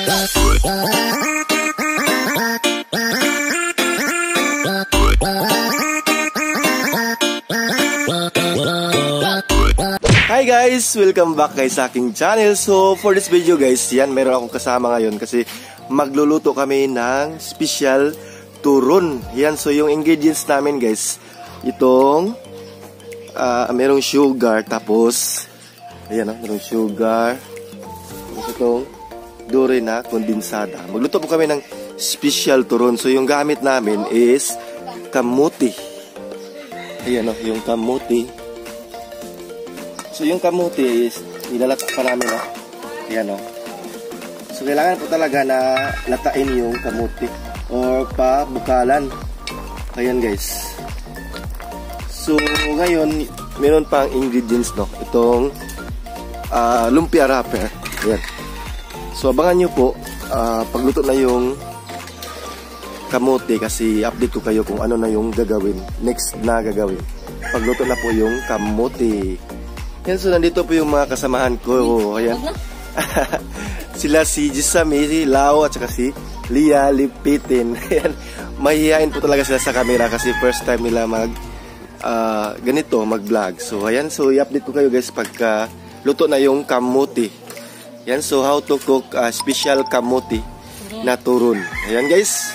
Hi guys! Welcome back guys sa aking channel. So for this video guys, yan meron akong kasama ngayon kasi magluluto kami ng special turon. Yan, so yung ingredients namin guys, itong uh, merong sugar tapos ayan o, merong sugar tapos itong dure na kondensada. Magluto po kami ng special turon. So yung gamit namin is kamuti. Ayan o, yung kamuti. So yung kamuti is nilalata pa namin oh. Ayan oh. So kailangan po talaga na latain yung kamuti or pa bukalan. Ayan guys. So ngayon meron pang ingredients no. Itong uh, lumpia wrapper. Ayan. So abangan nyo po uh, pagluto na yung kamote kasi update ko kayo kung ano na yung gagawin. Next na gagawin. Pagluto na po yung kamote. Yan, so nandito po yung mga kasamahan ko. Oh, ayan. Sila si Jisami, si Lau, at saka si Lia Lipitin. Ayan. Mahihain po talaga sila sa camera kasi first time nila mag uh, ganito, mag-vlog. So, ayan. So, i-update ko kayo guys pagka luto na yung kamuti. Yan. So, how to cook uh, special kamuti na turun. Ayan guys.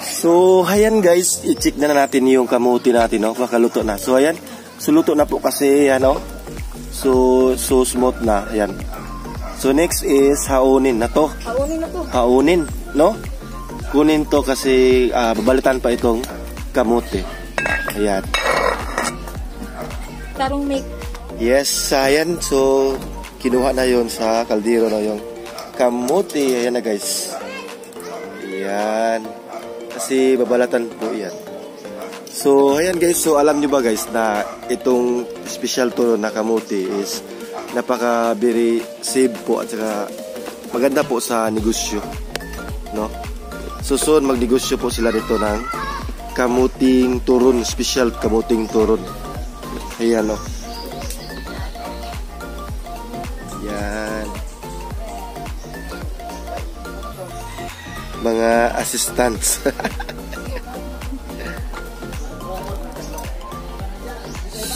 So, ayan guys. I-check na, na natin yung kamuti natin. No? Makaluto na. So, ayan. So, luto na po kasi, ano, So, so smooth na. Ayan. So, next is haunin na to. Haunin na to. Haunin, no? Kunin to kasi uh, babalitan pa itong kamote. Ayan. Tarong make. Yes, ayan. So, kinuha na yon sa kaldero na yung kamote. Ayan na guys. Ayan. Kasi babalatan po yan. So, ayan guys. So, alam nyo ba guys na itong special to na kamuti is napaka very safe po at saka maganda po sa negosyo. No? So, soon magnegosyo po sila dito ng kamuting turon, special kamuting turon. Ayan, no? Mga assistants.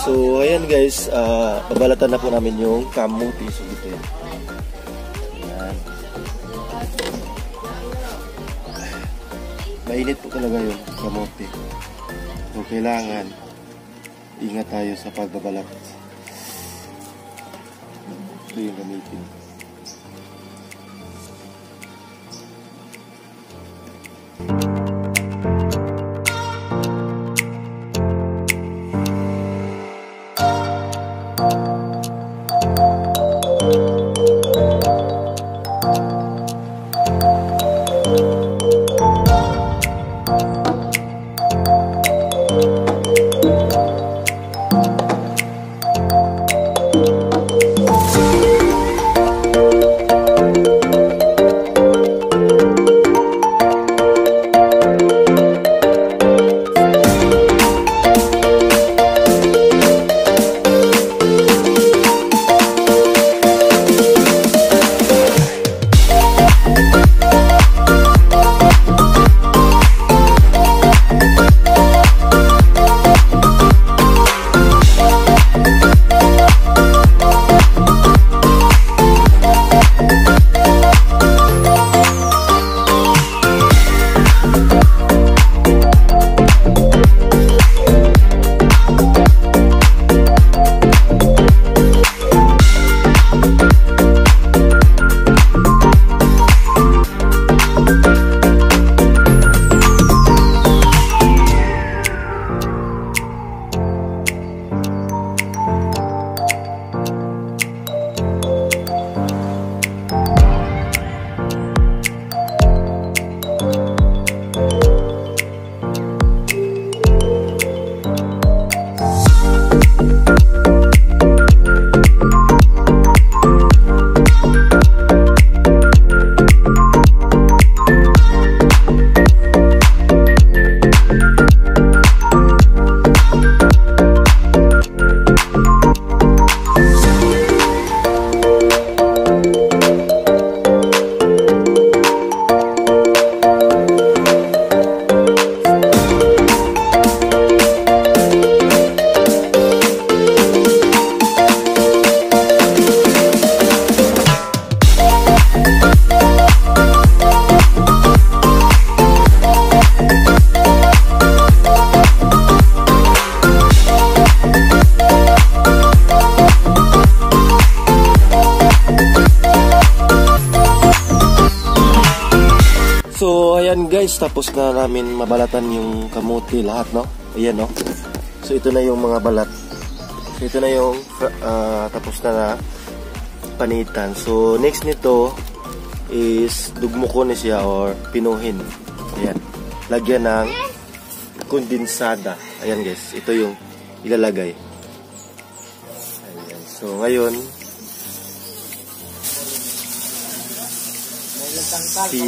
So, ayan guys, uh, babalatan na po namin yung kamuti. So, dito yan. Ayan. Mainit po talaga yung kamuti. So, kailangan ingat tayo sa pagbabalat. Ito yung gamitin. Guys, tapos na namin mabalatan yung kamuti lahat, no? Ayan, no? So, ito na yung mga balat. So, ito na yung uh, tapos na na panitan. So, next nito is dugmuko na siya or pinuhin. Ayan. Lagyan ng kondensada. Ayan guys, ito yung ilalagay. Ayan. So, ngayon,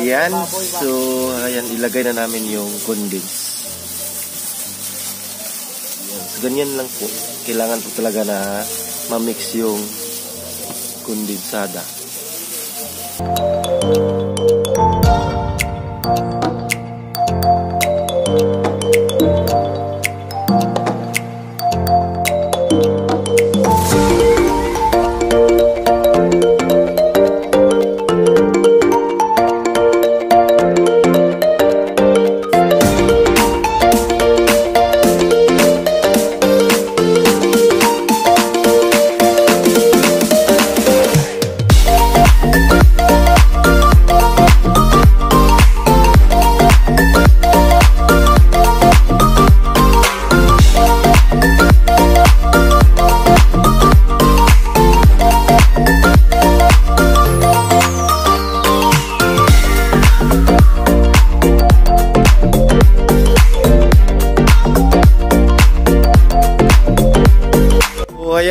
Yan. So, ayan, ilagay na namin yung condense. Yan. So, ganyan lang po. Kailangan po talaga na ma-mix yung kondensada.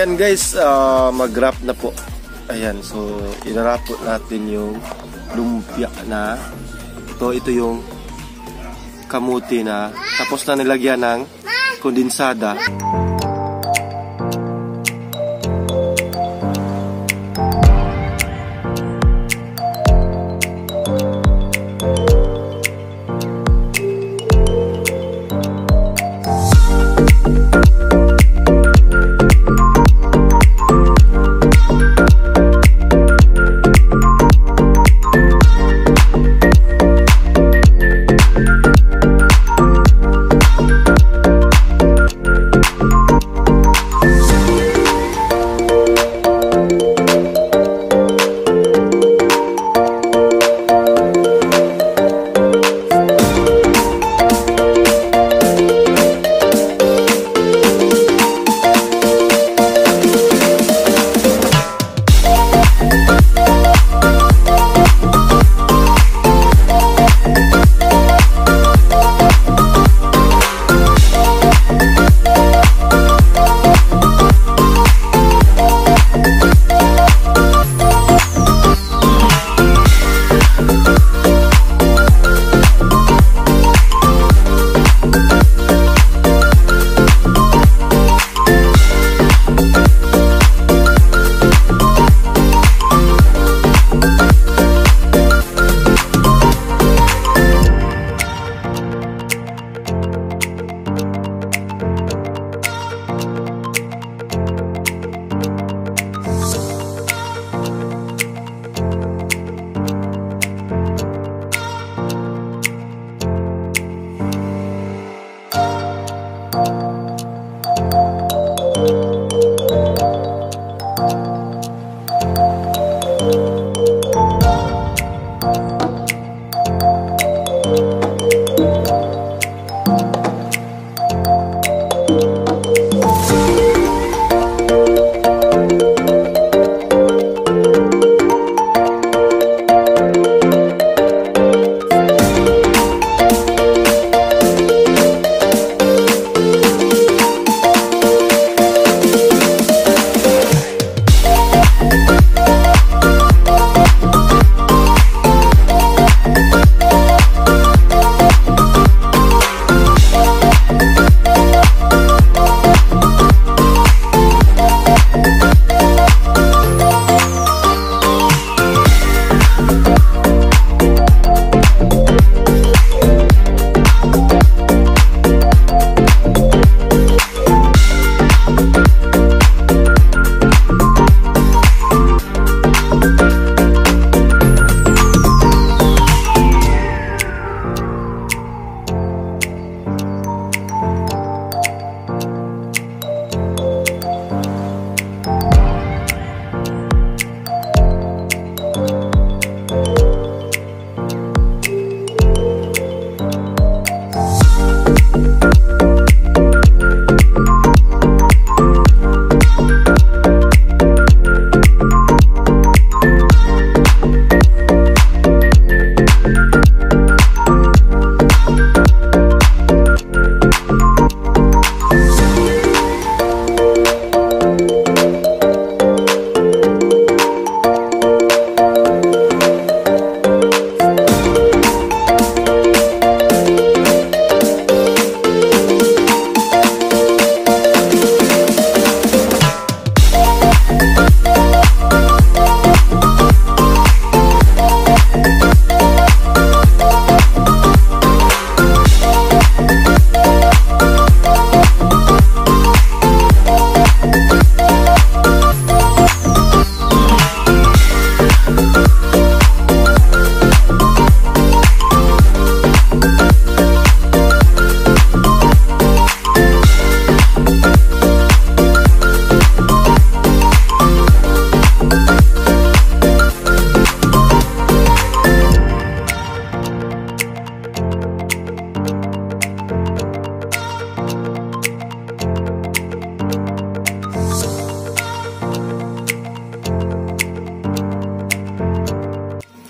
Ayan guys, uh, mag-wrap na po. Ayan, so inarap po natin yung lumpia na ito, ito yung kamuti na tapos na nilagyan ng kondensada.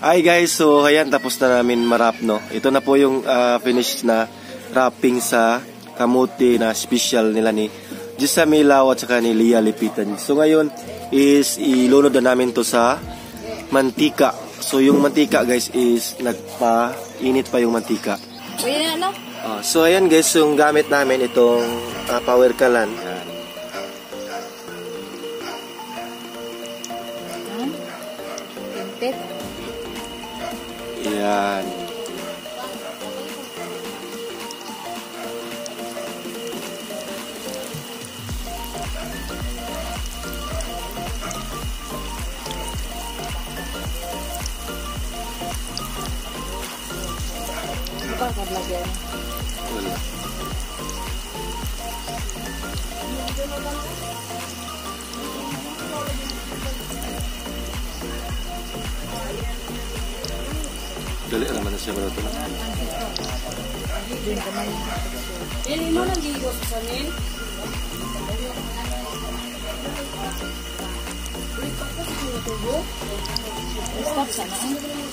Ay guys, so ayan tapos na namin marap no. Ito na po yung uh, finish na wrapping sa kamuti na special nila ni Gisame Lao at saka ni Lia Lipitan. So ngayon is ilunod na namin to sa mantika. So yung mantika guys is nagpa-init pa yung mantika. Uh, so ayan guys, yung gamit namin itong uh, power kalan. Yan. Tinted. Yan. Bukan lagi Dali naman na siya ba ito? Din ka man. Yan mo nang gigo sa samin. Stop sana.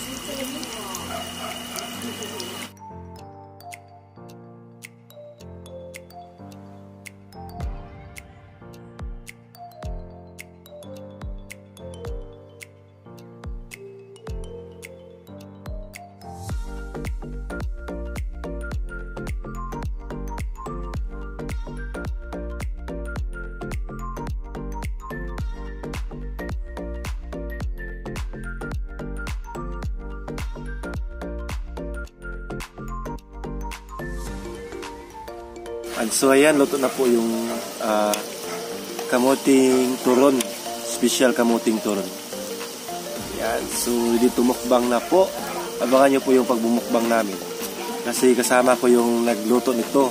And so ayan, luto na po yung ah, kamuting turon. Special kamuting turon. Yan, so dito mukbang na po. Abangan nyo po yung pagbumukbang namin. Kasi kasama ko yung nagluto nito.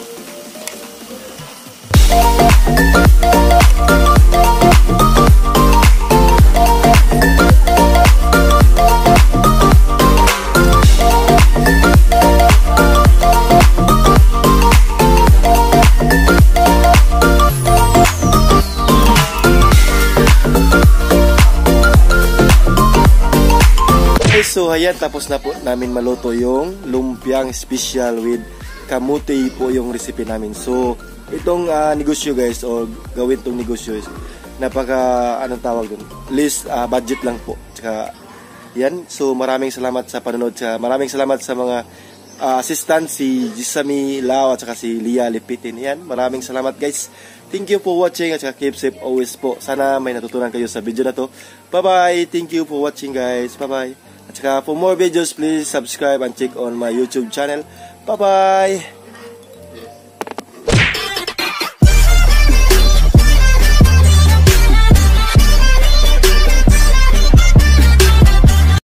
Okay, so ayan, tapos na po namin maluto yung lumpiang special with kamote po yung recipe namin. So, itong ah, negosyo guys, o gawin tong negosyo is napaka, anong tawag dun? List ah, budget lang po. Tsaka, yan. So, maraming salamat sa panonood. Tsaka, maraming salamat sa mga ah, assistant, si Jisami Lao at saka si Lia Lipitin. Yan, maraming salamat guys. Thank you for watching at keep safe always po. Sana may natutunan kayo sa video na to. Bye-bye! Thank you for watching guys. Bye-bye! At saka for more videos, please subscribe and check on my YouTube channel. Bye-bye!